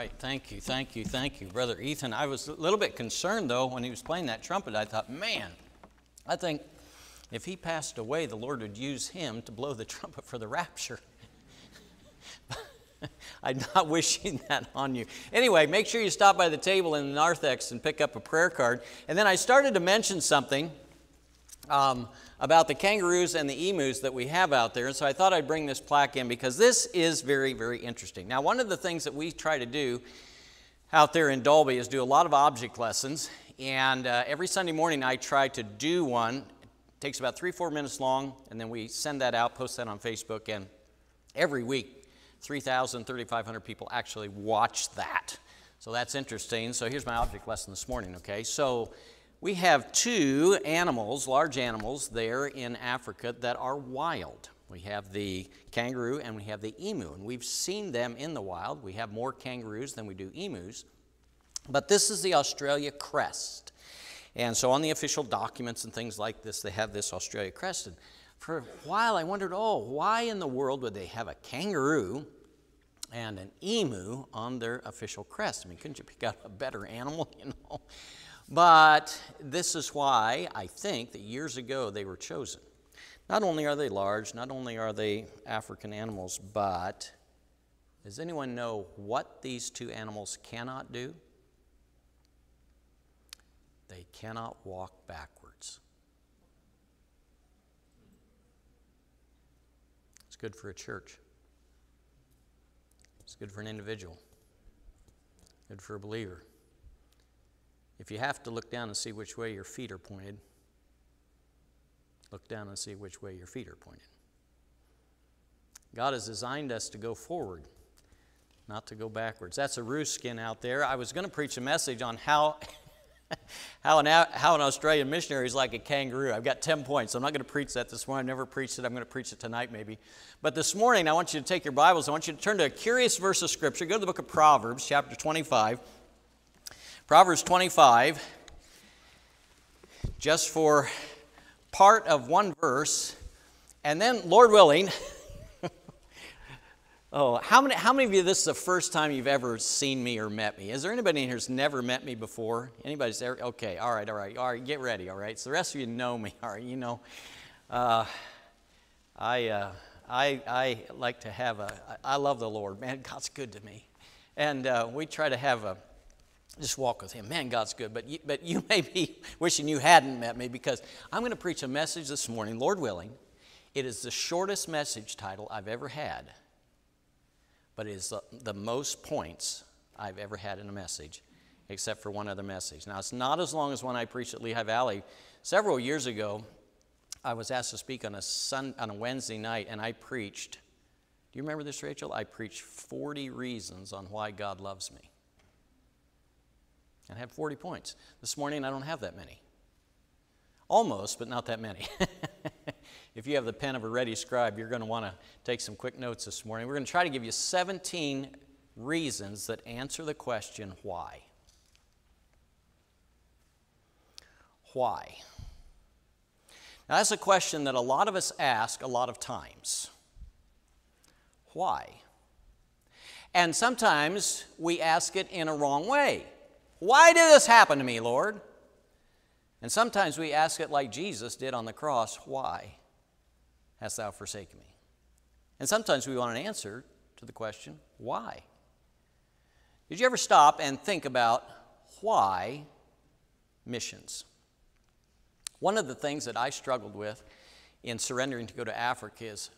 right, thank you, thank you, thank you, Brother Ethan. I was a little bit concerned, though, when he was playing that trumpet. I thought, man, I think if he passed away, the Lord would use him to blow the trumpet for the rapture. I'm not wishing that on you. Anyway, make sure you stop by the table in the narthex and pick up a prayer card. And then I started to mention something um, about the kangaroos and the emus that we have out there. And so I thought I'd bring this plaque in because this is very, very interesting. Now, one of the things that we try to do out there in Dalby is do a lot of object lessons. And uh, every Sunday morning I try to do one. It takes about three, four minutes long, and then we send that out, post that on Facebook, and every week 3,000, 3,500 people actually watch that. So that's interesting. So here's my object lesson this morning, okay? So we have two animals, large animals, there in Africa that are wild. We have the kangaroo and we have the emu, and we've seen them in the wild. We have more kangaroos than we do emus. But this is the Australia crest. And so on the official documents and things like this, they have this Australia crest. And for a while I wondered, oh, why in the world would they have a kangaroo and an emu on their official crest? I mean, couldn't you pick out a better animal, you know? But this is why I think that years ago they were chosen. Not only are they large, not only are they African animals, but does anyone know what these two animals cannot do? They cannot walk backwards. It's good for a church. It's good for an individual. Good for a believer. If you have to look down and see which way your feet are pointed, look down and see which way your feet are pointed. God has designed us to go forward, not to go backwards. That's a roost skin out there. I was going to preach a message on how. how, an, how an Australian missionary is like a kangaroo. I've got 10 points. I'm not going to preach that this morning. I've never preached it. I'm going to preach it tonight, maybe. But this morning, I want you to take your Bibles. I want you to turn to a curious verse of Scripture. Go to the book of Proverbs, chapter 25. Proverbs 25, just for part of one verse, and then, Lord willing, oh, how many, how many of you, this is the first time you've ever seen me or met me? Is there anybody in here who's never met me before? Anybody's ever, okay, all right, all right, all right, get ready, all right? So the rest of you know me, all right, you know. Uh, I, uh, I, I like to have a, I love the Lord, man, God's good to me. And uh, we try to have a, just walk with him. Man, God's good. But you, but you may be wishing you hadn't met me because I'm going to preach a message this morning, Lord willing. It is the shortest message title I've ever had, but it is the, the most points I've ever had in a message, except for one other message. Now, it's not as long as one I preached at Lehigh Valley. Several years ago, I was asked to speak on a, sun, on a Wednesday night, and I preached. Do you remember this, Rachel? I preached 40 reasons on why God loves me and have 40 points. This morning, I don't have that many. Almost, but not that many. if you have the pen of a ready scribe, you're going to want to take some quick notes this morning. We're going to try to give you 17 reasons that answer the question why. Why? Now, that's a question that a lot of us ask a lot of times. Why? And sometimes we ask it in a wrong way. Why did this happen to me, Lord? And sometimes we ask it like Jesus did on the cross Why hast thou forsaken me? And sometimes we want an answer to the question Why? Did you ever stop and think about why missions? One of the things that I struggled with in surrendering to go to Africa is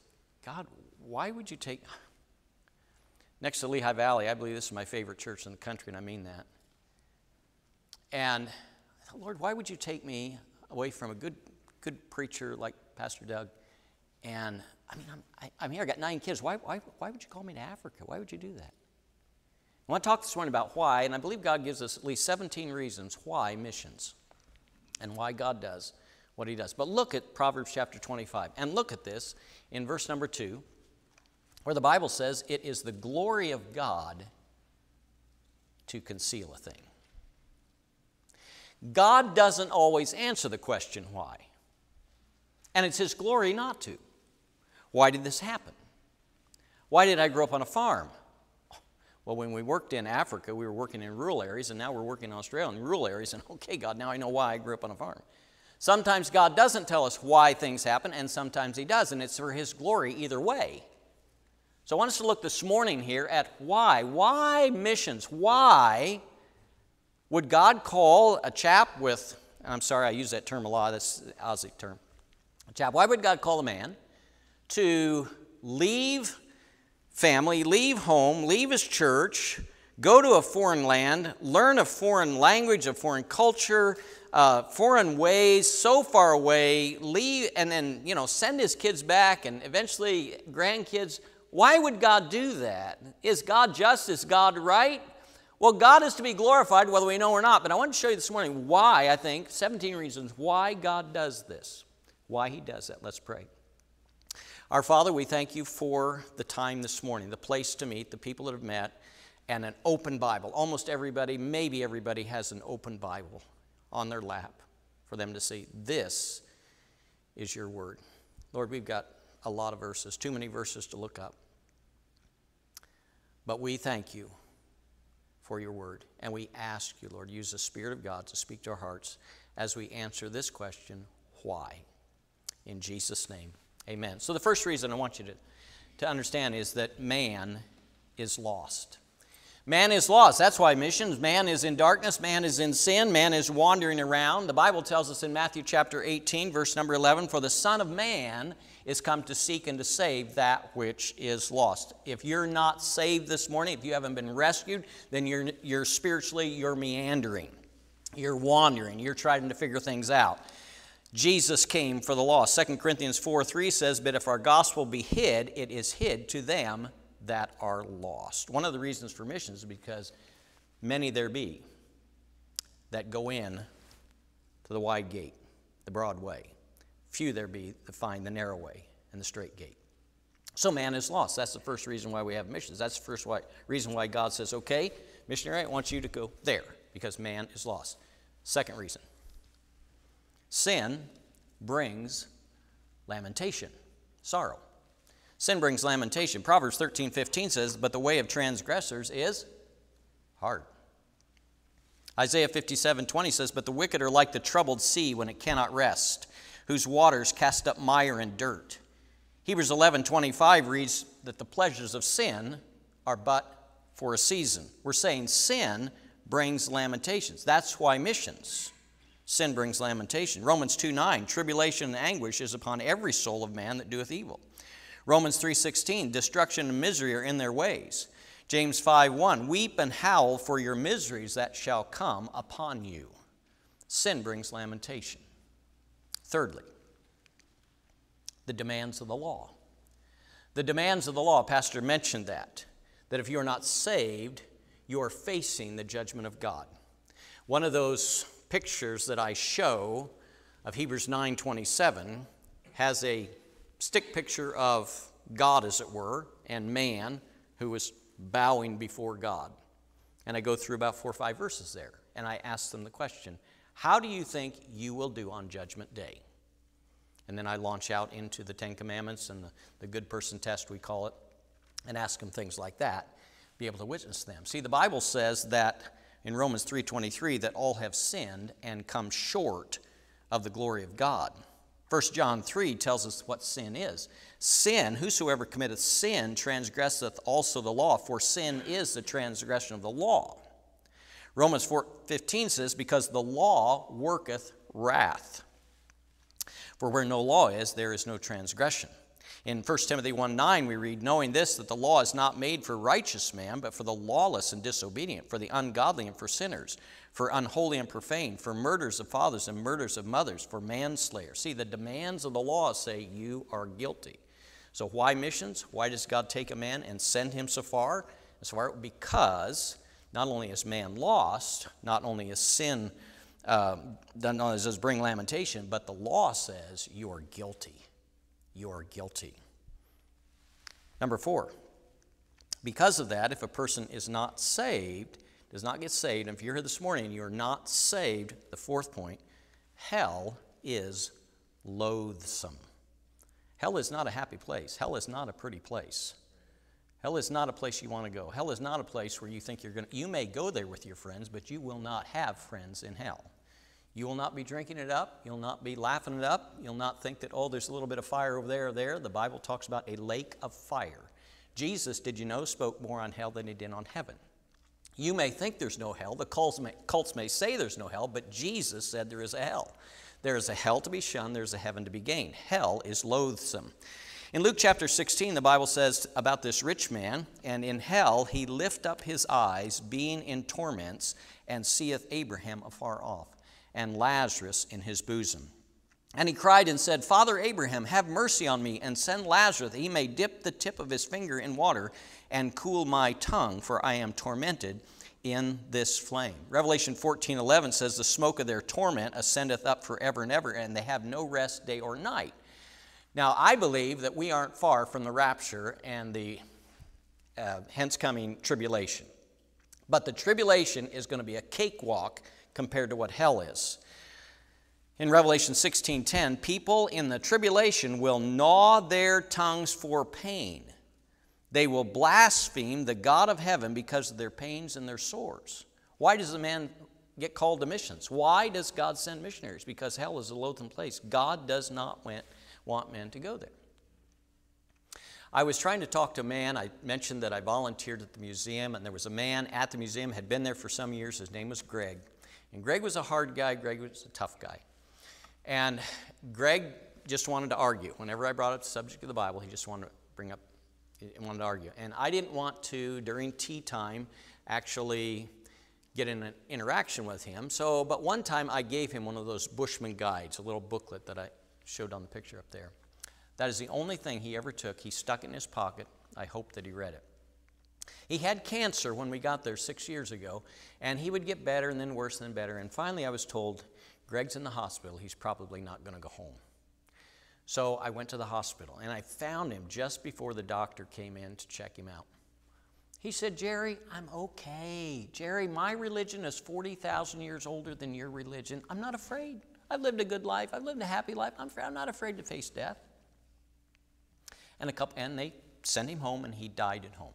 God, why would you take. Next to Lehigh Valley, I believe this is my favorite church in the country, and I mean that. And I thought, Lord, why would you take me away from a good, good preacher like Pastor Doug? And I mean, I'm, I, am here, I got nine kids. Why, why, why would you call me to Africa? Why would you do that? I want to talk this morning about why, and I believe God gives us at least 17 reasons why missions and why God does what He does. But look at Proverbs chapter 25, and look at this in verse number 2, where the Bible says, It is the glory of God to conceal a thing. God doesn't always answer the question why. And it's His glory not to. Why did this happen? Why did I grow up on a farm? Well, when we worked in Africa, we were working in rural areas, and now we're working in Australia in rural areas. And okay, God, now I know why I grew up on a farm. Sometimes God doesn't tell us why things happen, and sometimes He does, and it's for His glory either way. So I want us to look this morning here at why. Why missions? Why would God call a chap with, I'm sorry, I use that term a lot, that's the Aussie term. A chap, why would God call a man to leave family, leave home, leave his church, go to a foreign land, learn a foreign language, a foreign culture, uh, foreign ways, so far away, leave, and then, you know, send his kids back and eventually grandkids. Why would God do that? Is God just? Is God right? Well, God is to be glorified whether we know or not. But I want to show you this morning why, I think, 17 reasons why God does this, why He does that. Let's pray. Our Father, we thank you for the time this morning, the place to meet, the people that have met, and an open Bible. Almost everybody, maybe everybody, has an open Bible on their lap for them to see. This is your word. Lord, we've got a lot of verses, too many verses to look up. But we thank you for your word. And we ask you, Lord, use the Spirit of God to speak to our hearts as we answer this question why? In Jesus' name. Amen. So, the first reason I want you to, to understand is that man is lost. Man is lost. That's why missions. Man is in darkness. Man is in sin. Man is wandering around. The Bible tells us in Matthew chapter 18, verse number 11 For the Son of Man is come to seek and to save that which is lost. If you're not saved this morning, if you haven't been rescued, then you're, you're spiritually, you're meandering. You're wandering. You're trying to figure things out. Jesus came for the lost. 2 Corinthians 4 3 says, But if our gospel be hid, it is hid to them that are lost. One of the reasons for missions is because many there be that go in to the wide gate, the broad way. Few there be that find the narrow way and the straight gate. So man is lost. That's the first reason why we have missions. That's the first why, reason why God says, okay, missionary, I want you to go there because man is lost. Second reason Sin brings lamentation, sorrow. Sin brings lamentation. Proverbs 13 15 says, But the way of transgressors is hard. Isaiah 57 20 says, But the wicked are like the troubled sea when it cannot rest, whose waters cast up mire and dirt. Hebrews 11 25 reads that the pleasures of sin are but for a season. We're saying sin brings lamentations. That's why missions. Sin brings lamentation. Romans 2 9, tribulation and anguish is upon every soul of man that doeth evil. Romans 3:16, destruction and misery are in their ways. James 5:1, weep and howl for your miseries that shall come upon you. Sin brings lamentation. Thirdly, the demands of the law. The demands of the law, Pastor mentioned that, that if you're not saved, you're facing the judgment of God. One of those pictures that I show of Hebrews 9:27 has a stick picture of God as it were and man who is bowing before God. And I go through about 4 or 5 verses there and I ask them the question, how do you think you will do on judgment day? And then I launch out into the 10 commandments and the, the good person test we call it and ask them things like that, be able to witness them. See, the Bible says that in Romans 3:23 that all have sinned and come short of the glory of God. 1 John 3 tells us what sin is. Sin, whosoever committeth sin transgresseth also the law, for sin is the transgression of the law. Romans 4:15 says because the law worketh wrath. For where no law is there is no transgression. In 1 Timothy 1 9, we read, Knowing this, that the law is not made for righteous man, but for the lawless and disobedient, for the ungodly and for sinners, for unholy and profane, for murders of fathers and murders of mothers, for manslayer. See, the demands of the law say you are guilty. So, why missions? Why does God take a man and send him so far? So far, because not only is man lost, not only is sin, uh, not only does bring lamentation, but the law says you are guilty you're guilty. Number four, because of that, if a person is not saved, does not get saved, and if you're here this morning and you're not saved, the fourth point, hell is loathsome. Hell is not a happy place. Hell is not a pretty place. Hell is not a place you want to go. Hell is not a place where you think you're going to. You may go there with your friends, but you will not have friends in hell. You will not be drinking it up. You'll not be laughing it up. You'll not think that, oh, there's a little bit of fire over there or there. The Bible talks about a lake of fire. Jesus, did you know, spoke more on hell than he did on heaven. You may think there's no hell. The cults may, cults may say there's no hell, but Jesus said there is a hell. There is a hell to be shunned, there's a heaven to be gained. Hell is loathsome. In Luke chapter 16, the Bible says about this rich man, and in hell he lift up his eyes, being in torments, and seeth Abraham afar off, and Lazarus in his bosom. And he cried and said, Father Abraham, have mercy on me, and send Lazarus that he may dip the tip of his finger in water and cool my tongue, for I am tormented in this flame. Revelation 14 11 says, The smoke of their torment ascendeth up forever and ever, and they have no rest day or night. Now, I believe that we aren't far from the rapture and the uh, hence coming tribulation. But the tribulation is going to be a cakewalk compared to what hell is. In Revelation 16:10, people in the tribulation will gnaw their tongues for pain. They will blaspheme the God of heaven because of their pains and their sores. Why does a man get called to missions? Why does God send missionaries? Because hell is a loathsome place. God does not want men to go there. I was trying to talk to a man. I mentioned that I volunteered at the museum, and there was a man at the museum, had been there for some years. His name was Greg. And Greg was a hard guy, Greg was a tough guy. And Greg just wanted to argue. Whenever I brought up the subject of the Bible, he just wanted to bring up, he wanted to argue. And I didn't want to, during tea time, actually get in an interaction with him. So, but one time I gave him one of those Bushman guides, a little booklet that I showed on the picture up there. That is the only thing he ever took. He stuck it in his pocket. I hope that he read it. He had cancer when we got there six years ago, and he would get better and then worse and then better. And finally, I was told Greg's in the hospital. He's probably not going to go home. So I went to the hospital and I found him just before the doctor came in to check him out. He said, Jerry, I'm okay. Jerry, my religion is 40,000 years older than your religion. I'm not afraid. I've lived a good life. I've lived a happy life. I'm, I'm not afraid to face death. And, a couple, and they sent him home and he died at home.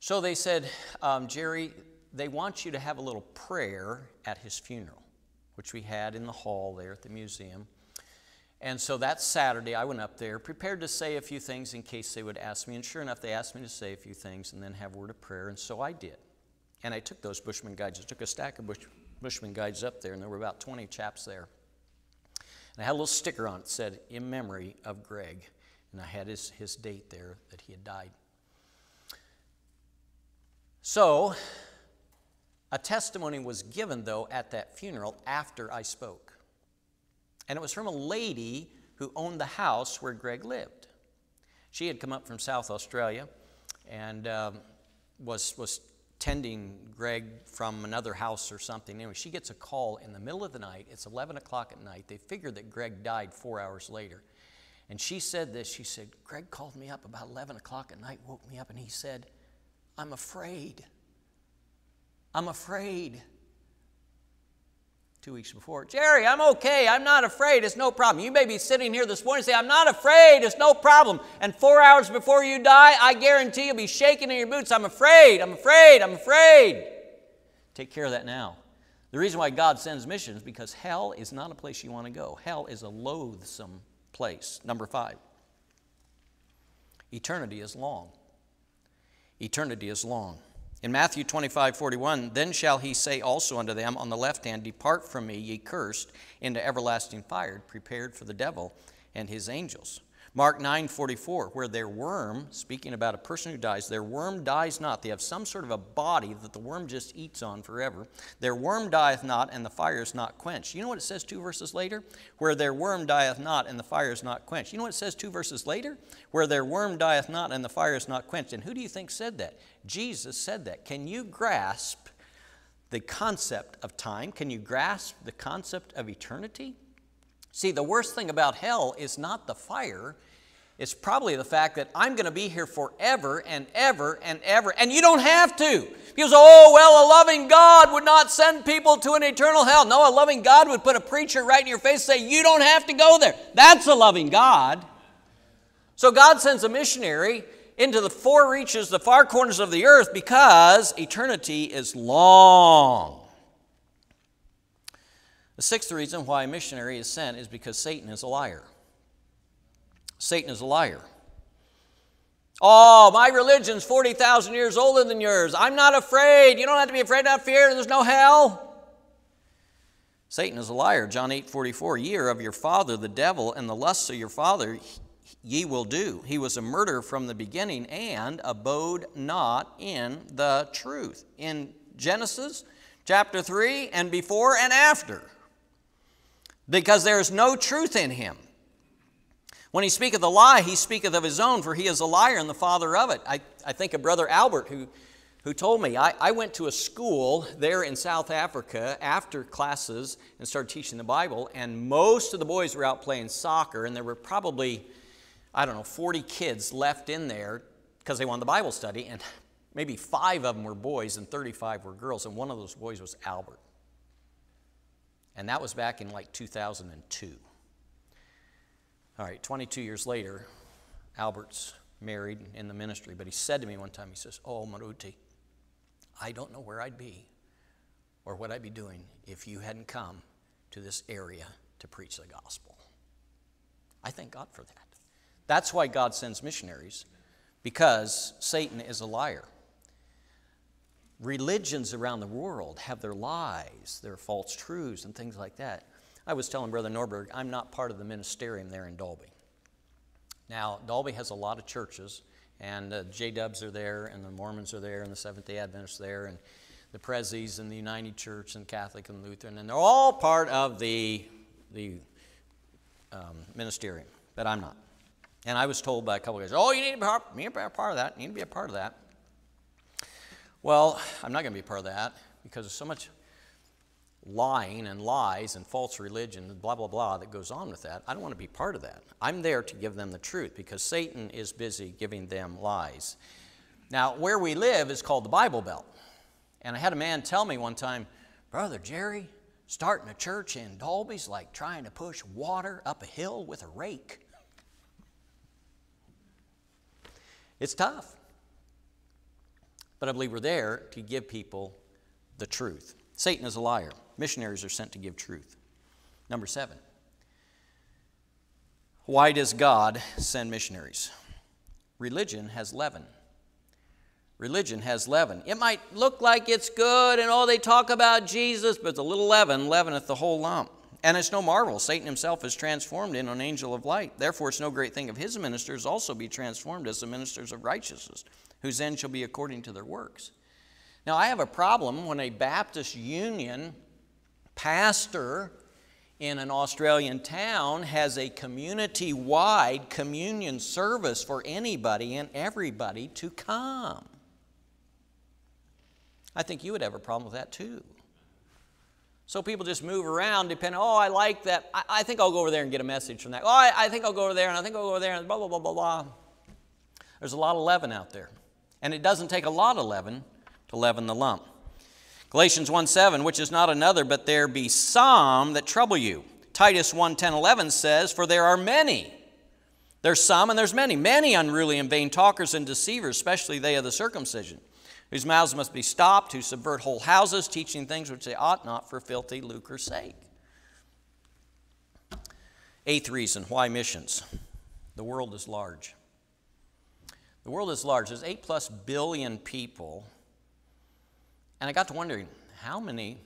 So they said, um, Jerry, they want you to have a little prayer at his funeral which we had in the hall there at the museum. And so that Saturday, I went up there, prepared to say a few things in case they would ask me. And sure enough, they asked me to say a few things and then have a word of prayer. And so I did. And I took those Bushman guides. I took a stack of Bush, Bushman guides up there, and there were about 20 chaps there. And I had a little sticker on it that said, In memory of Greg. And I had his, his date there that he had died. So a testimony was given, though, at that funeral after I spoke. And it was from a lady who owned the house where Greg lived. She had come up from South Australia and um, was, was tending Greg from another house or something. Anyway, she gets a call in the middle of the night. It's 11 o'clock at night. They figured that Greg died four hours later. And she said this She said, Greg called me up about 11 o'clock at night, woke me up, and he said, I'm afraid. I'm afraid. Two weeks before, Jerry, I'm okay. I'm not afraid. It's no problem. You may be sitting here this morning and say, I'm not afraid. It's no problem. And four hours before you die, I guarantee you'll be shaking in your boots. I'm afraid. I'm afraid. I'm afraid. Take care of that now. The reason why God sends missions is because hell is not a place you want to go. Hell is a loathsome place. Number five, eternity is long. Eternity is long. In Matthew 25, 41, then shall he say also unto them on the left hand, Depart from me, ye cursed, into everlasting fire, prepared for the devil and his angels. Mark 9 44, where their worm, speaking about a person who dies, their worm dies not. They have some sort of a body that the worm just eats on forever. Their worm dieth not, and the fire is not quenched. You know what it says two verses later? Where their worm dieth not, and the fire is not quenched. You know what it says two verses later? Where their worm dieth not, and the fire is not quenched. And who do you think said that? Jesus said that. Can you grasp the concept of time? Can you grasp the concept of eternity? See, the worst thing about hell is not the fire, it's probably the fact that I'm going to be here forever and ever and ever, and you don't have to. Because, oh, well, a loving God would not send people to an eternal hell. No, a loving God would put a preacher right in your face and say, You don't have to go there. That's a loving God. So God sends a missionary into the four reaches, the far corners of the earth, because eternity is long. The sixth reason why a missionary is sent is because Satan is a liar. Satan is a liar. Oh, my religion's 40,000 years older than yours. I'm not afraid. You don't have to be afraid, not fear. There's no hell. Satan is a liar. John 8 44. Ye are of your father, the devil, and the lusts of your father ye will do. He was a murderer from the beginning and abode not in the truth. In Genesis chapter 3 and before and after. Because there is no truth in him. When he speaketh a lie, he speaketh of his own, for he is a liar and the father of it. I, I think of Brother Albert, who, who told me, I, I went to a school there in South Africa after classes and started teaching the Bible, and most of the boys were out playing soccer, and there were probably, I don't know, 40 kids left in there because they wanted the Bible study, and maybe five of them were boys and 35 were girls, and one of those boys was Albert. And that was back in like 2002. All right, 22 years later, Albert's married in the ministry, but he said to me one time, he says, Oh, Moruti, I don't know where I'd be or what I'd be doing if you hadn't come to this area to preach the gospel. I thank God for that. That's why God sends missionaries, because Satan is a liar. Religions around the world have their lies, their false truths, and things like that. I was telling Brother Norberg, I'm not part of the ministerium there in Dalby. Now, Dalby has a lot of churches, and the J Dubs are there, and the Mormons are there, and the Seventh day Adventists are there, and the Prezzies, and the United Church, and Catholic, and Lutheran, and they're all part of the, the um, ministerium, but I'm not. And I was told by a couple of guys, oh, you need to be need to be a part of that, you need to be a part of that. Well, I'm not going to be part of that because there's so much lying and lies and false religion and blah, blah, blah that goes on with that. I don't want to be part of that. I'm there to give them the truth because Satan is busy giving them lies. Now, where we live is called the Bible Belt. And I had a man tell me one time, Brother Jerry, starting a church in Dalby's like trying to push water up a hill with a rake. It's tough. But I believe we're there to give people the truth. Satan is a liar. Missionaries are sent to give truth. Number seven. Why does God send missionaries? Religion has leaven. Religion has leaven. It might look like it's good and oh, they talk about Jesus, but the little leaven leaveneth the whole lump. And it's no marvel. Satan himself is transformed into an angel of light. Therefore, it's no great thing if his ministers also be transformed as the ministers of righteousness, whose end shall be according to their works. Now, I have a problem when a Baptist Union pastor in an Australian town has a community wide communion service for anybody and everybody to come. I think you would have a problem with that too. So people just move around depending, oh, I like that. I, I, think I'll go over there and get a message from that. Oh, I, I think I'll go over there and I think I'll go over there and blah, blah, blah, blah, blah. There's a lot of leaven out there. And it doesn't take a lot of leaven to leaven the lump. Galatians 1 7, which is not another, but there be some that trouble you. Titus 1 10 11 says, For there are many. There's some and there's many. Many unruly and vain talkers and deceivers, especially they of the circumcision, whose mouths must be stopped, who subvert whole houses, teaching things which they ought not for filthy lucre's sake. Eighth reason why missions. The world is large. The world is large. There's 8 plus billion people and I got to wondering how many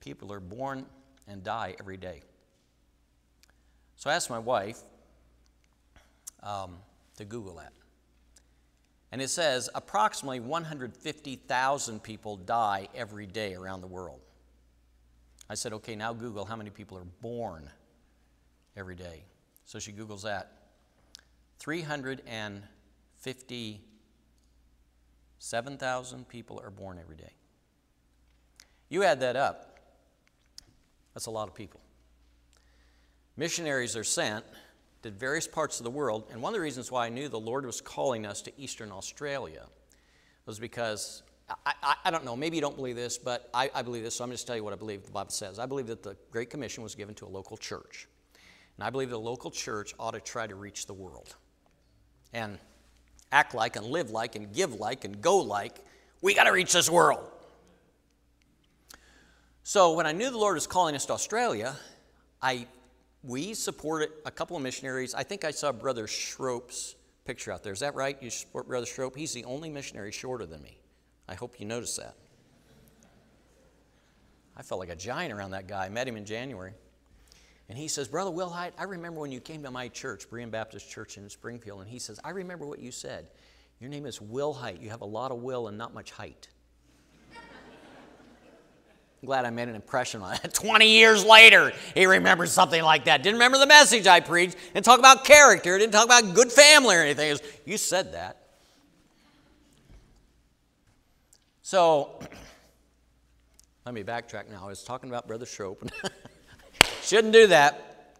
people are born and die every day. So I asked my wife um, to Google that. And it says approximately 150,000 people die every day around the world. I said, okay, now Google how many people are born every day. So she Googles that. 357,000 people are born every day. You add that up, that's a lot of people. Missionaries are sent to various parts of the world, and one of the reasons why I knew the Lord was calling us to Eastern Australia was because I, I, I don't know, maybe you don't believe this, but I, I believe this, so I'm just tell you what I believe the Bible says. I believe that the Great Commission was given to a local church. And I believe the local church ought to try to reach the world. And act like and live like and give like and go like. We got to reach this world. So when I knew the Lord was calling us to Australia, I we supported a couple of missionaries. I think I saw Brother Schroep's picture out there. Is that right? You support Brother Schroep? He's the only missionary shorter than me. I hope you noticed that. I felt like a giant around that guy. I met him in January. And he says, Brother Wilhite, I remember when you came to my church, Berean Baptist Church in Springfield, and he says, I remember what you said. Your name is Will Height. You have a lot of will and not much height. I'm glad I made an impression on it. 20 years later, he remembers something like that. Didn't remember the message I preached. Didn't talk about character. Didn't talk about good family or anything. Was, you said that. So, let me backtrack now. I was talking about Brother Schroep. Shouldn't do that.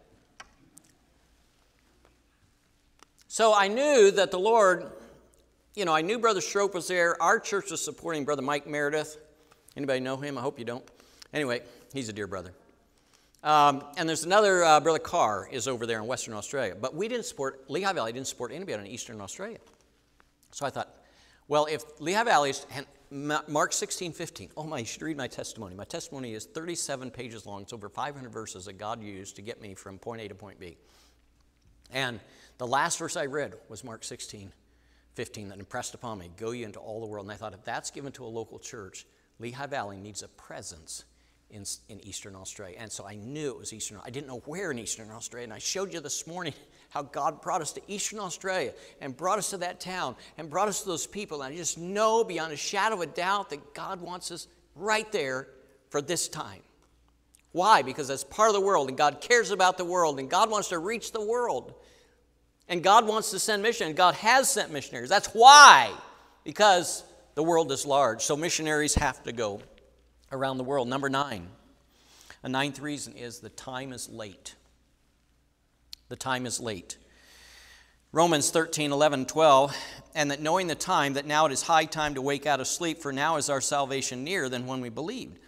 So I knew that the Lord, you know, I knew Brother Schroep was there. Our church was supporting Brother Mike Meredith. Anybody know him? I hope you don't. Anyway, he's a dear brother. Um, and there's another uh, brother Carr is over there in Western Australia. But we didn't support Lehigh Valley didn't support anybody in Eastern Australia. So I thought, well, if Lehigh Valley Valley's Mark 16, 15. Oh my, you should read my testimony. My testimony is 37 pages long. It's over 500 verses that God used to get me from point A to point B. And the last verse I read was Mark 16, 15 that impressed upon me Go ye into all the world. And I thought, if that's given to a local church, Lehigh Valley needs a presence in, in Eastern Australia. And so I knew it was Eastern. I didn't know where in Eastern Australia. And I showed you this morning how God brought us to Eastern Australia and brought us to that town and brought us to those people. And I just know beyond a shadow of a doubt that God wants us right there for this time. Why? Because that's part of the world and God cares about the world and God wants to reach the world. And God wants to send missionaries. God has sent missionaries. That's why. Because the world is large. So missionaries have to go around the world. Number nine, a ninth reason is the time is late. The time is late. Romans 13, 11, 12, and that knowing the time, that now it is high time to wake out of sleep, for now is our salvation nearer than when we believed.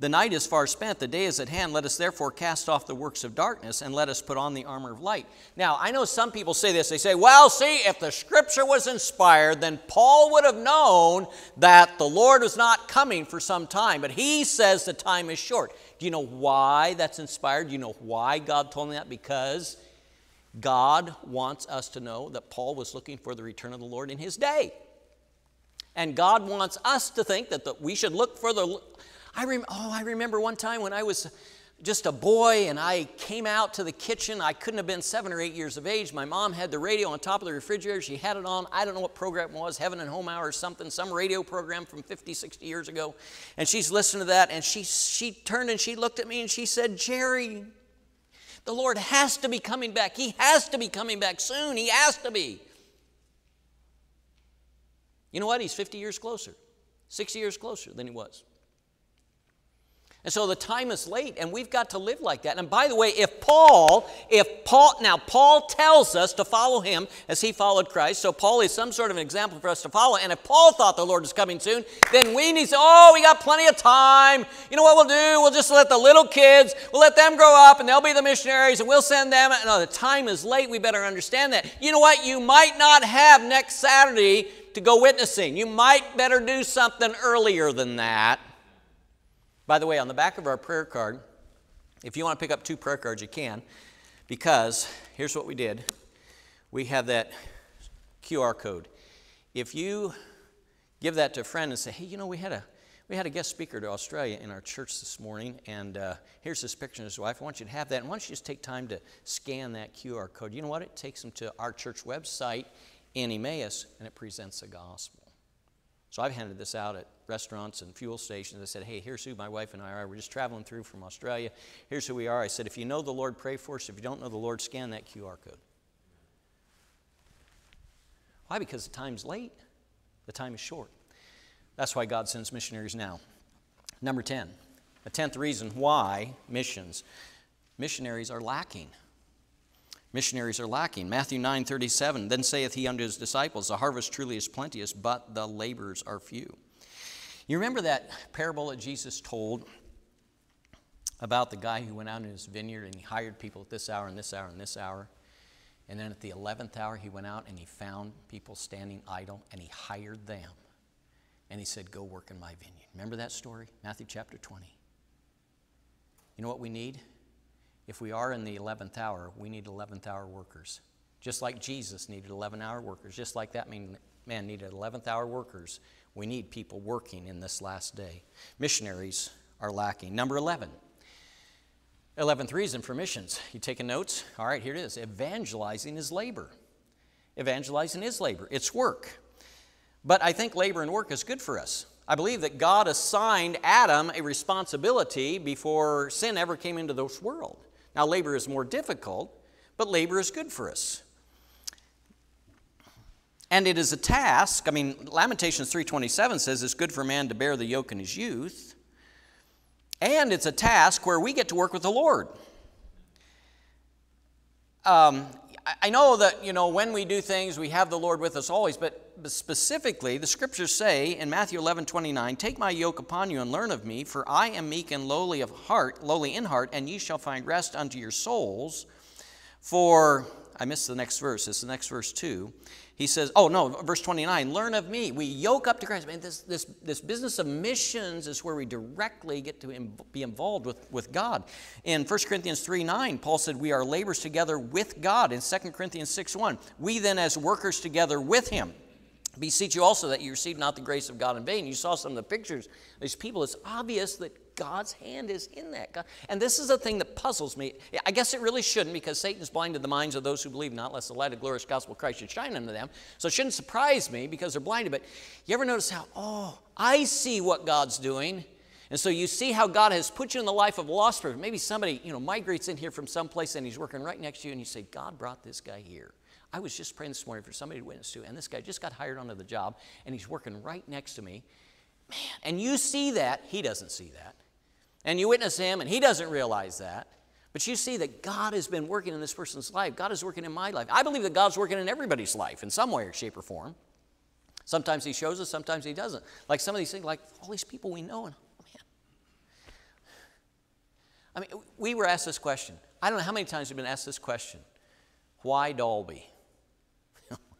The night is far spent, the day is at hand. Let us therefore cast off the works of darkness and let us put on the armor of light. Now, I know some people say this. They say, well, see, if the scripture was inspired, then Paul would have known that the Lord was not coming for some time. But he says the time is short. Do you know why that's inspired? Do you know why God told him that? Because God wants us to know that Paul was looking for the return of the Lord in his day. And God wants us to think that the, we should look for the I rem- oh, I remember one time when I was just a boy and I came out to the kitchen. I couldn't have been seven or eight years of age. My mom had the radio on top of the refrigerator. She had it on. I don't know what program it was, Heaven and Home Hour or something, some radio program from 50, 60 years ago. And she's listening to that and she, she turned and she looked at me and she said, Jerry, the Lord has to be coming back. He has to be coming back soon. He has to be. You know what? He's 50 years closer, 60 years closer than he was. And so the time is late, and we've got to live like that. And by the way, if Paul, if Paul, now Paul tells us to follow him as he followed Christ, so Paul is some sort of an example for us to follow. And if Paul thought the Lord was coming soon, then we need to, oh, we got plenty of time. You know what we'll do? We'll just let the little kids, we'll let them grow up, and they'll be the missionaries, and we'll send them. No, the time is late. We better understand that. You know what? You might not have next Saturday to go witnessing. You might better do something earlier than that. By the way, on the back of our prayer card, if you want to pick up two prayer cards, you can, because here's what we did we have that QR code. If you give that to a friend and say, hey, you know, we had a we had a guest speaker to Australia in our church this morning, and uh, here's this picture of his wife. I want you to have that, and why don't you just take time to scan that QR code? You know what? It takes them to our church website in Emmaus, and it presents the gospel. So I've handed this out at restaurants and fuel stations. I said, hey, here's who my wife and I are. We're just traveling through from Australia. Here's who we are. I said, if you know the Lord, pray for us. If you don't know the Lord, scan that QR code. Why? Because the time's late, the time is short. That's why God sends missionaries now. Number 10, a tenth reason why missions. Missionaries are lacking missionaries are lacking. Matthew 9 37, then saith he unto his disciples, The harvest truly is plenteous, but the laborers are few. You remember that parable that Jesus told about the guy who went out in his vineyard and he hired people at this hour and this hour and this hour? And then at the 11th hour, he went out and he found people standing idle and he hired them. And he said, Go work in my vineyard. Remember that story? Matthew chapter 20. You know what we need? If we are in the 11th hour, we need 11th hour workers. Just like Jesus needed 11 hour workers, just like that man needed 11th hour workers, we need people working in this last day. Missionaries are lacking. Number 11. 11th reason for missions. You taking notes? All right, here it is. Evangelizing is labor. Evangelizing is labor, it's work. But I think labor and work is good for us. I believe that God assigned Adam a responsibility before sin ever came into this world. Now, labor is more difficult, but labor is good for us. And it is a task. I mean, Lamentations 3:27 says it's good for man to bear the yoke in his youth. And it's a task where we get to work with the Lord. Um, I know that, you know, when we do things, we have the Lord with us always, but specifically, the scriptures say in Matthew 11 29, Take my yoke upon you and learn of me, for I am meek and lowly of heart, lowly in heart, and ye shall find rest unto your souls. For, I missed the next verse, it's the next verse too he says, oh no, verse 29, learn of me. We yoke up to Christ. Man, this, this, this business of missions is where we directly get to be involved with, with God. In 1 Corinthians 3 9, Paul said, We are laborers together with God. In 2 Corinthians 6 1, we then as workers together with him. Beseech you also that you receive not the grace of God in vain. You saw some of the pictures. These people, it's obvious that God's hand is in that. And this is a thing that puzzles me. I guess it really shouldn't because Satan's blinded the minds of those who believe not, lest the light of glorious gospel of Christ should shine unto them. So it shouldn't surprise me because they're blinded. But you ever notice how, oh, I see what God's doing. And so you see how God has put you in the life of a lost person. Maybe somebody, you know, migrates in here from someplace and he's working right next to you and you say, God brought this guy here. I was just praying this morning for somebody to witness to, and this guy just got hired onto the job, and he's working right next to me. Man, and you see that, he doesn't see that. And you witness him, and he doesn't realize that. But you see that God has been working in this person's life. God is working in my life. I believe that God's working in everybody's life in some way or shape or form. Sometimes he shows us, sometimes he doesn't. Like some of these things, like all these people we know, and oh man. I mean, we were asked this question. I don't know how many times we've been asked this question. Why Dalby?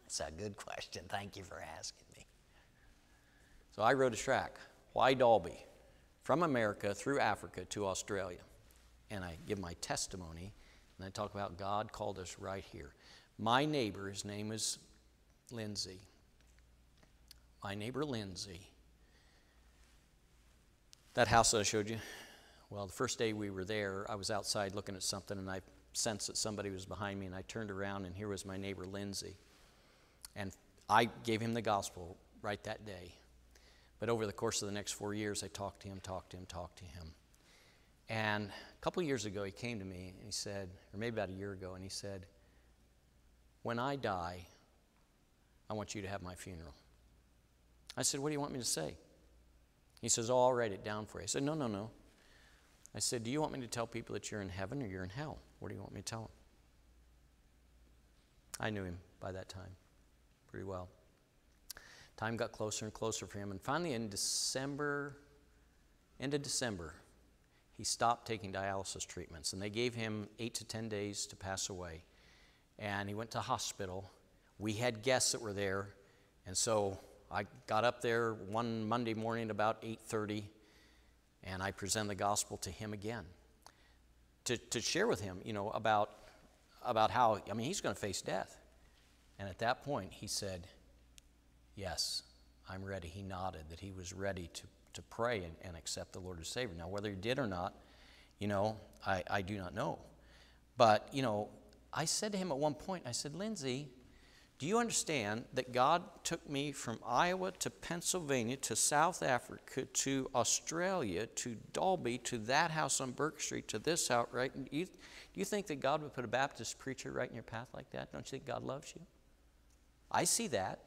That's a good question. Thank you for asking me. So I wrote a track. Why Dalby? From America through Africa to Australia. And I give my testimony and I talk about God called us right here. My neighbor, his name is Lindsay. My neighbor Lindsay. That house that I showed you, well, the first day we were there, I was outside looking at something and I sensed that somebody was behind me and I turned around and here was my neighbor Lindsay. And I gave him the gospel right that day. But over the course of the next four years, I talked to him, talked to him, talked to him. And a couple years ago, he came to me and he said, or maybe about a year ago, and he said, When I die, I want you to have my funeral. I said, What do you want me to say? He says, Oh, I'll write it down for you. I said, No, no, no. I said, Do you want me to tell people that you're in heaven or you're in hell? What do you want me to tell them? I knew him by that time pretty well. Time got closer and closer for him, and finally in December, end of December, he stopped taking dialysis treatments, and they gave him eight to ten days to pass away. And he went to hospital. We had guests that were there, and so I got up there one Monday morning about 8:30, and I presented the gospel to him again to, to share with him, you know, about about how I mean he's going to face death. And at that point, he said, Yes, I'm ready. He nodded that he was ready to, to pray and, and accept the Lord as Savior. Now, whether he did or not, you know, I, I do not know. But, you know, I said to him at one point, I said, Lindsay, do you understand that God took me from Iowa to Pennsylvania to South Africa to Australia to Dalby to that house on Burke Street to this house, right? Do you, do you think that God would put a Baptist preacher right in your path like that? Don't you think God loves you? I see that.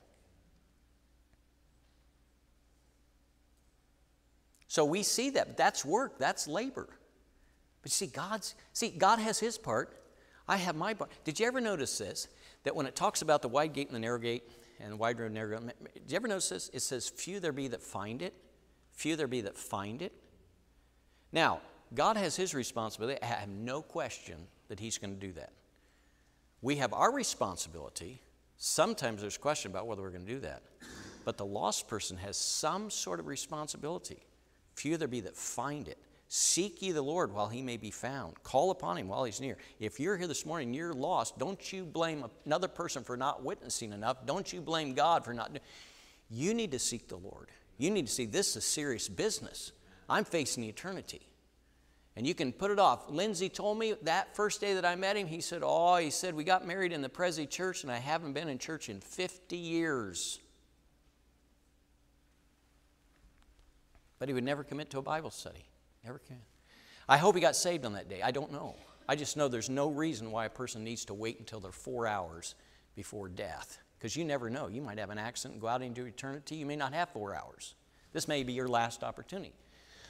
So we see that. That's work, that's labor. But see, God's see, God has his part. I have my part. Did you ever notice this? That when it talks about the wide gate and the narrow gate and the wide road and narrow gate, did you ever notice this? It says, Few there be that find it. Few there be that find it. Now, God has his responsibility. I have no question that he's going to do that. We have our responsibility. Sometimes there's question about whether we're going to do that. But the lost person has some sort of responsibility. Few there be that find it. Seek ye the Lord while he may be found. Call upon him while he's near. If you're here this morning you're lost, don't you blame another person for not witnessing enough. Don't you blame God for not. You need to seek the Lord. You need to see this is serious business. I'm facing eternity. And you can put it off. Lindsay told me that first day that I met him, he said, Oh, he said, we got married in the Prezi church, and I haven't been in church in 50 years. But he would never commit to a Bible study. Never can. I hope he got saved on that day. I don't know. I just know there's no reason why a person needs to wait until they're four hours before death. Because you never know. You might have an accident and go out into eternity. You may not have four hours. This may be your last opportunity.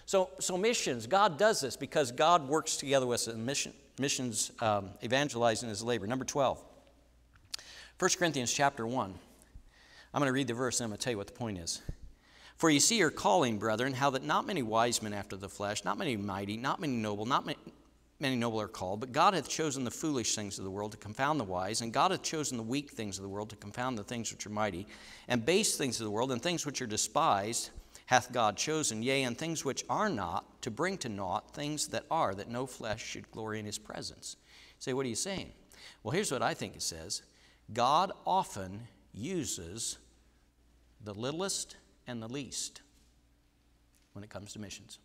So, so missions, God does this because God works together with us in mission, missions, um, evangelizing his labor. Number 12, 1 Corinthians chapter 1. I'm going to read the verse and I'm going to tell you what the point is. For you see your calling, brethren, how that not many wise men after the flesh, not many mighty, not many noble, not many, many noble are called, but God hath chosen the foolish things of the world to confound the wise, and God hath chosen the weak things of the world to confound the things which are mighty, and base things of the world, and things which are despised hath God chosen, yea, and things which are not, to bring to naught things that are, that no flesh should glory in his presence. Say, what are you saying? Well, here's what I think it says God often uses the littlest and the least when it comes to missions.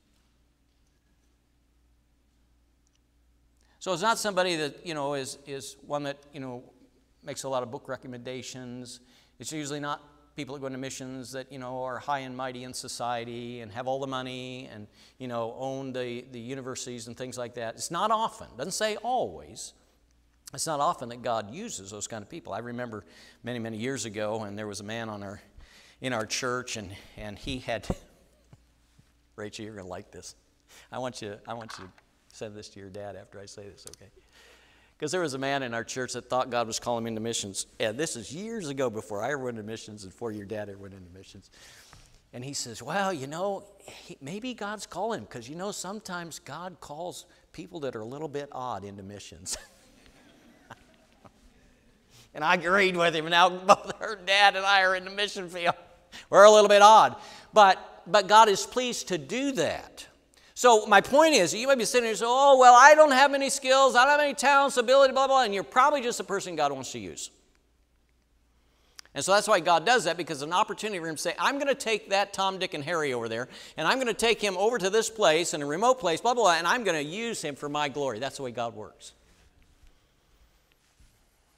So it's not somebody that, you know, is, is one that, you know, makes a lot of book recommendations. It's usually not people that go into missions that, you know, are high and mighty in society and have all the money and, you know, own the, the universities and things like that. It's not often. Doesn't say always. It's not often that God uses those kind of people. I remember many, many years ago, and there was a man on our in our church, and, and he had, Rachel, you're going to like this. I want, you, I want you to send this to your dad after I say this, okay? Because there was a man in our church that thought God was calling him into missions. And this is years ago before I ever went into missions and before your dad ever went into missions. And he says, Well, you know, maybe God's calling him because you know, sometimes God calls people that are a little bit odd into missions. and I agreed with him. Now both her dad and I are in the mission field. We're a little bit odd. But, but God is pleased to do that. So my point is, you might be sitting here and say, oh, well, I don't have any skills, I don't have any talents, ability, blah, blah, and you're probably just a person God wants to use. And so that's why God does that, because an opportunity for him to say, I'm going to take that Tom, Dick, and Harry over there, and I'm going to take him over to this place, in a remote place, blah, blah, blah, and I'm going to use him for my glory. That's the way God works.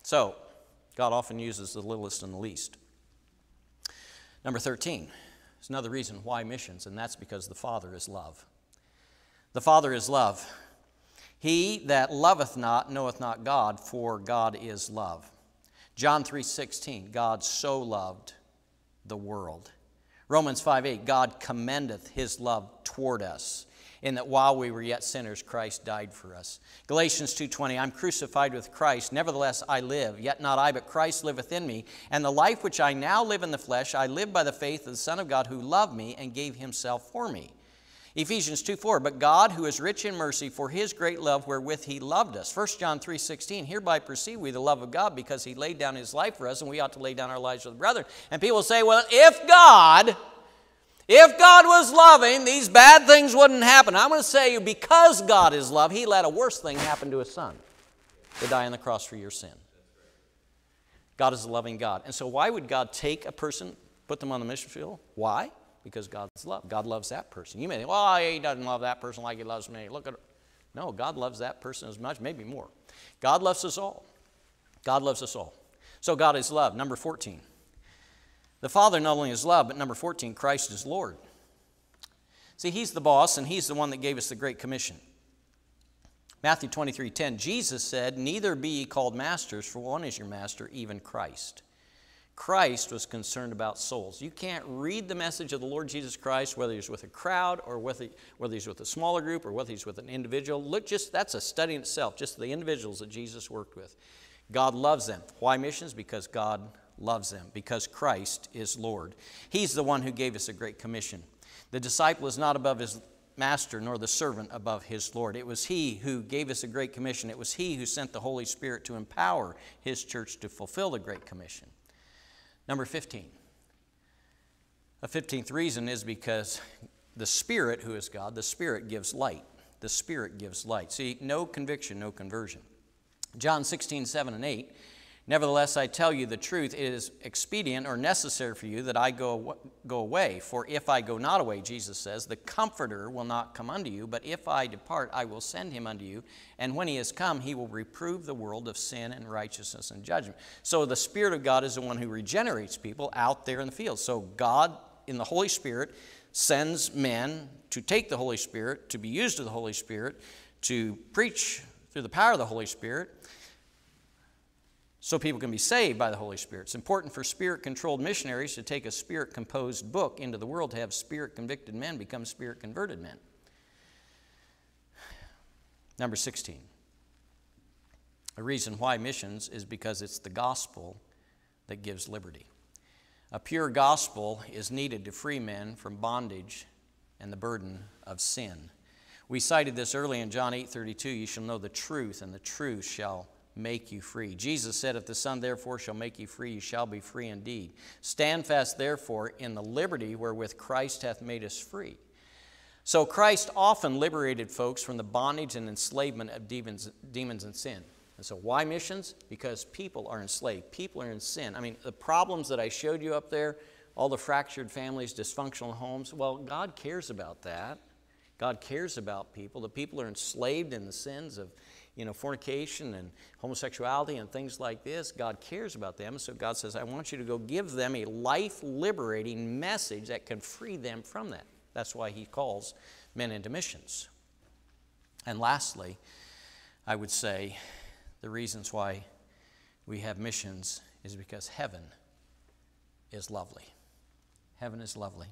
So, God often uses the littlest and the least. Number 13 is another reason why missions, and that's because the Father is love. The Father is love. He that loveth not knoweth not God, for God is love. John 3:16, God so loved the world. Romans 5:8, God commendeth his love toward us in that while we were yet sinners Christ died for us. Galatians 2:20 I'm crucified with Christ nevertheless I live yet not I but Christ liveth in me and the life which I now live in the flesh I live by the faith of the Son of God who loved me and gave himself for me. Ephesians 2 4, but God, who is rich in mercy, for his great love wherewith he loved us. 1 John 3 16, hereby perceive we the love of God because he laid down his life for us, and we ought to lay down our lives for the brethren. And people say, well, if God if God was loving, these bad things wouldn't happen. I'm going to say you, because God is love, He let a worse thing happen to His Son to die on the cross for your sin. God is a loving God. And so, why would God take a person, put them on the mission field? Why? Because God's love. God loves that person. You may think, well, He doesn't love that person like He loves me. Look at it. No, God loves that person as much, maybe more. God loves us all. God loves us all. So, God is love. Number 14. The Father not only is love, but number 14, Christ is Lord. See, He's the boss, and He's the one that gave us the Great Commission. Matthew 23 10, Jesus said, Neither be ye called masters, for one is your master, even Christ. Christ was concerned about souls. You can't read the message of the Lord Jesus Christ, whether he's with a crowd or whether, whether he's with a smaller group or whether he's with an individual. Look, just that's a study in itself, just the individuals that Jesus worked with. God loves them. Why missions? Because God loves them because Christ is Lord. He's the one who gave us a great commission. The disciple is not above his master nor the servant above his Lord. It was he who gave us a great commission. It was he who sent the Holy Spirit to empower his church to fulfill the great commission. Number 15. A 15th reason is because the Spirit, who is God, the Spirit gives light. The Spirit gives light. See, no conviction, no conversion. John 16, 7 and 8 Nevertheless, I tell you the truth, it is expedient or necessary for you that I go, go away. For if I go not away, Jesus says, the Comforter will not come unto you, but if I depart, I will send him unto you. And when he has come, he will reprove the world of sin and righteousness and judgment. So the Spirit of God is the one who regenerates people out there in the field. So God, in the Holy Spirit, sends men to take the Holy Spirit, to be used of the Holy Spirit, to preach through the power of the Holy Spirit so people can be saved by the Holy Spirit. It's important for spirit controlled missionaries to take a spirit composed book into the world to have spirit convicted men become spirit converted men. Number 16. A reason why missions is because it's the gospel that gives liberty. A pure gospel is needed to free men from bondage and the burden of sin. We cited this early in John 8:32, you shall know the truth and the truth shall make you free. Jesus said, If the Son therefore shall make you free, you shall be free indeed. Stand fast therefore in the liberty wherewith Christ hath made us free. So Christ often liberated folks from the bondage and enslavement of demons, demons and sin. And so why missions? Because people are enslaved. People are in sin. I mean, the problems that I showed you up there, all the fractured families, dysfunctional homes, well, God cares about that. God cares about people. The people are enslaved in the sins of you know, fornication and homosexuality and things like this, God cares about them. So God says, I want you to go give them a life liberating message that can free them from that. That's why He calls men into missions. And lastly, I would say the reasons why we have missions is because heaven is lovely. Heaven is lovely.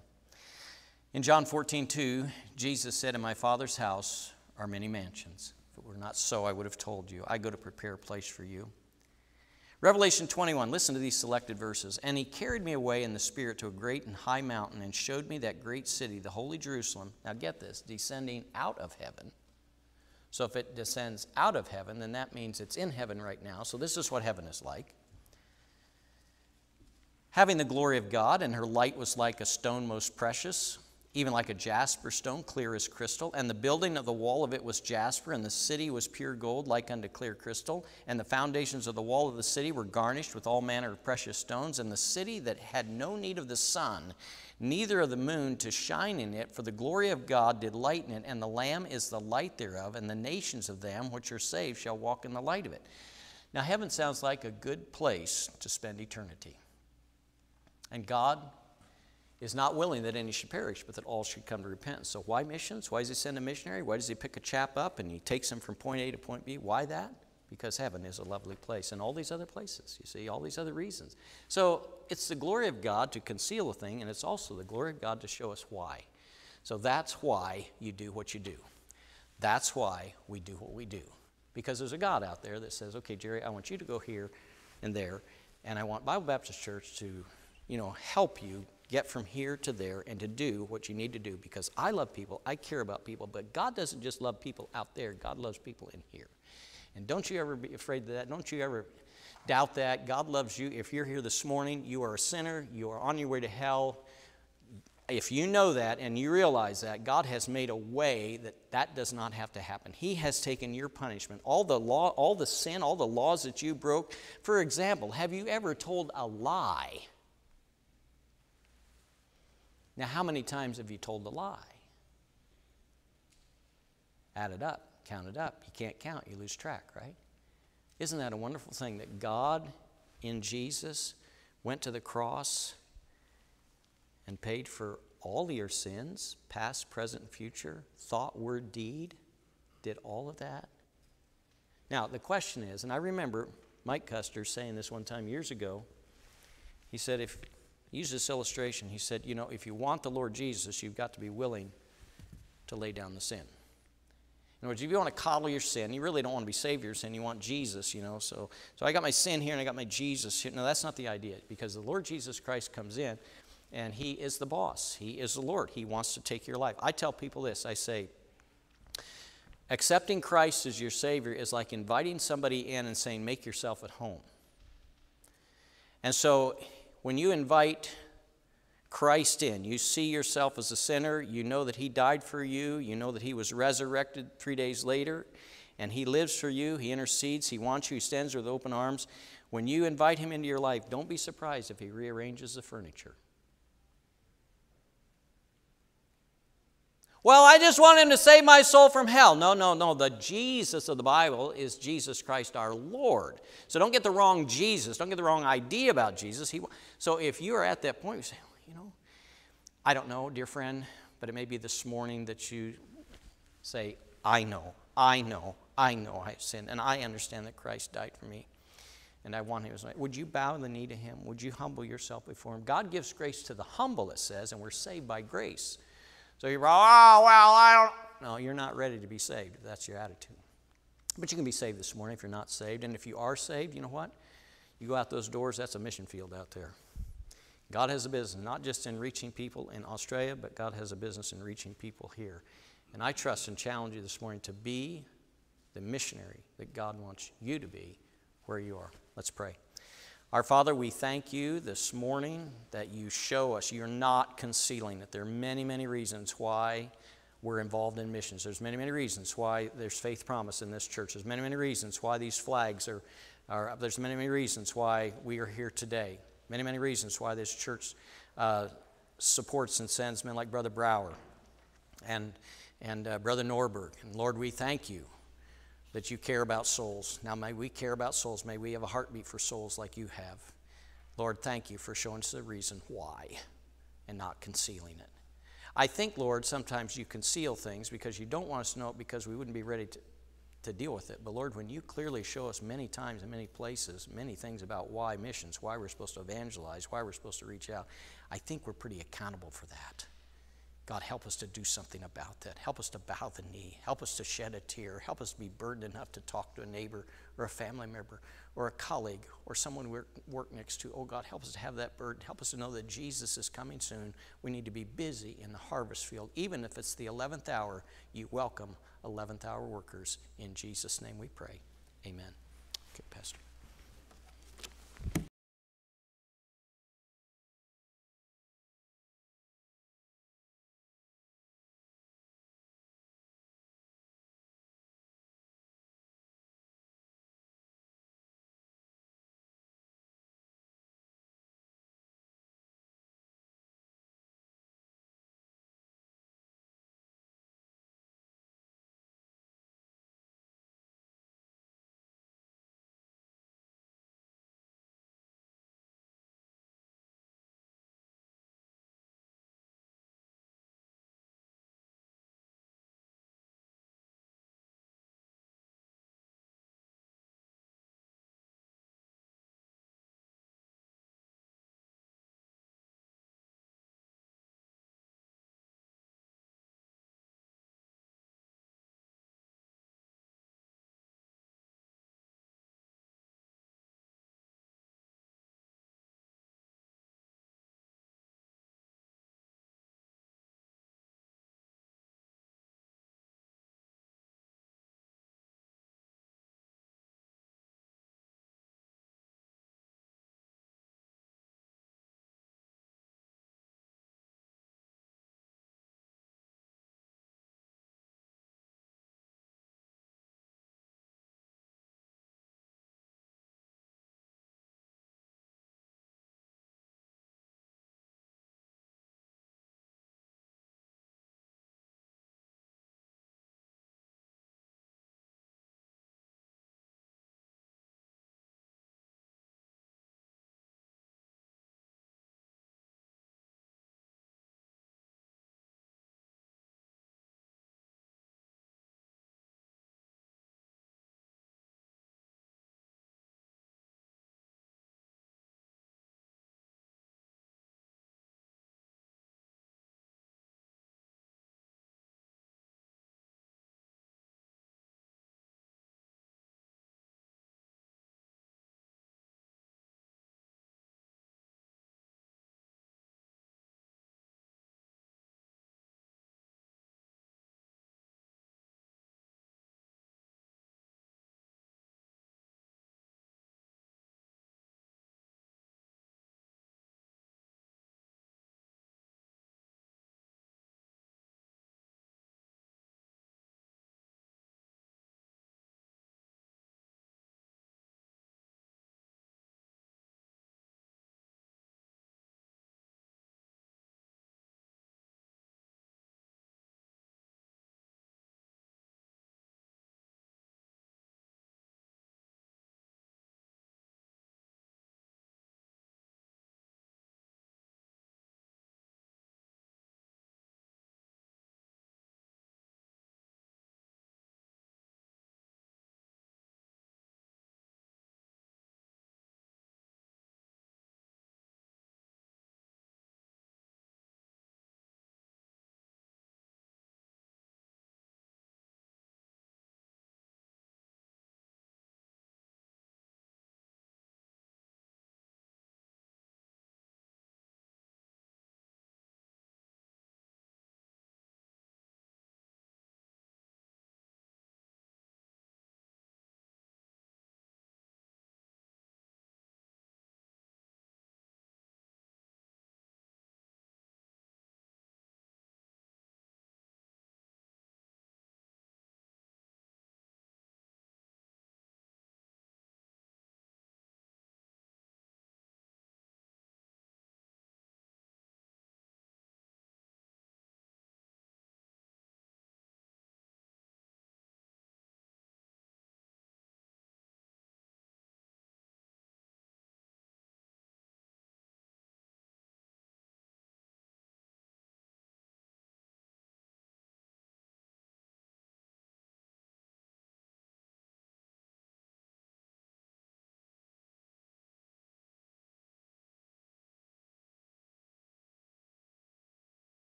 In John 14, 2, Jesus said, In my Father's house are many mansions. If it were not so, I would have told you. I go to prepare a place for you. Revelation 21, listen to these selected verses. And he carried me away in the Spirit to a great and high mountain and showed me that great city, the holy Jerusalem. Now get this, descending out of heaven. So if it descends out of heaven, then that means it's in heaven right now. So this is what heaven is like. Having the glory of God, and her light was like a stone most precious even like a jasper stone, clear as crystal. And the building of the wall of it was jasper, and the city was pure gold, like unto clear crystal. And the foundations of the wall of the city were garnished with all manner of precious stones. And the city that had no need of the sun, neither of the moon to shine in it, for the glory of God did lighten it, and the Lamb is the light thereof, and the nations of them which are saved shall walk in the light of it. Now, heaven sounds like a good place to spend eternity. And God is not willing that any should perish, but that all should come to repentance. So, why missions? Why does he send a missionary? Why does he pick a chap up and he takes him from point A to point B? Why that? Because heaven is a lovely place, and all these other places, you see, all these other reasons. So, it's the glory of God to conceal a thing, and it's also the glory of God to show us why. So, that's why you do what you do. That's why we do what we do. Because there's a God out there that says, okay, Jerry, I want you to go here and there, and I want Bible Baptist Church to, you know, help you get from here to there and to do what you need to do because I love people, I care about people, but God doesn't just love people out there, God loves people in here. And don't you ever be afraid of that. Don't you ever doubt that. God loves you. If you're here this morning, you are a sinner, you are on your way to hell. If you know that and you realize that, God has made a way that that does not have to happen. He has taken your punishment. All the law, all the sin, all the laws that you broke. For example, have you ever told a lie? Now, how many times have you told a lie? Add it up, count it up. You can't count, you lose track, right? Isn't that a wonderful thing that God in Jesus went to the cross and paid for all your sins, past, present, future, thought, word, deed, did all of that? Now, the question is, and I remember Mike Custer saying this one time years ago. He said, if he used this illustration. He said, You know, if you want the Lord Jesus, you've got to be willing to lay down the sin. In other words, if you want to coddle your sin, you really don't want to be saved your sin. You want Jesus, you know. So, so I got my sin here and I got my Jesus here. No, that's not the idea because the Lord Jesus Christ comes in and He is the boss. He is the Lord. He wants to take your life. I tell people this I say, accepting Christ as your Savior is like inviting somebody in and saying, Make yourself at home. And so when you invite Christ in, you see yourself as a sinner, you know that He died for you, you know that He was resurrected three days later, and He lives for you, He intercedes, He wants you, He stands with open arms. When you invite Him into your life, don't be surprised if He rearranges the furniture. Well, I just want him to save my soul from hell. No, no, no. The Jesus of the Bible is Jesus Christ our Lord. So don't get the wrong Jesus. Don't get the wrong idea about Jesus. He, so if you are at that point, you say, you know, I don't know, dear friend, but it may be this morning that you say, I know, I know, I know I have sinned, and I understand that Christ died for me. And I want him as my. Would you bow the knee to him? Would you humble yourself before him? God gives grace to the humble, it says, and we're saved by grace. So you're, oh, well, I don't. No, you're not ready to be saved that's your attitude. But you can be saved this morning if you're not saved. And if you are saved, you know what? You go out those doors, that's a mission field out there. God has a business, not just in reaching people in Australia, but God has a business in reaching people here. And I trust and challenge you this morning to be the missionary that God wants you to be where you are. Let's pray. Our Father, we thank you this morning that you show us you're not concealing it. There are many, many reasons why we're involved in missions. There's many, many reasons why there's faith promise in this church. There's many, many reasons why these flags are, are there's many, many reasons why we are here today. Many, many reasons why this church uh, supports and sends men like Brother Brower and, and uh, Brother Norberg. And Lord, we thank you that you care about souls. Now, may we care about souls. May we have a heartbeat for souls like you have. Lord, thank you for showing us the reason why and not concealing it. I think, Lord, sometimes you conceal things because you don't want us to know it because we wouldn't be ready to, to deal with it. But Lord, when you clearly show us many times in many places many things about why missions, why we're supposed to evangelize, why we're supposed to reach out, I think we're pretty accountable for that. God, help us to do something about that. Help us to bow the knee. Help us to shed a tear. Help us to be burdened enough to talk to a neighbor or a family member or a colleague or someone we work next to. Oh, God, help us to have that burden. Help us to know that Jesus is coming soon. We need to be busy in the harvest field. Even if it's the 11th hour, you welcome 11th hour workers. In Jesus' name we pray. Amen. Okay, Pastor.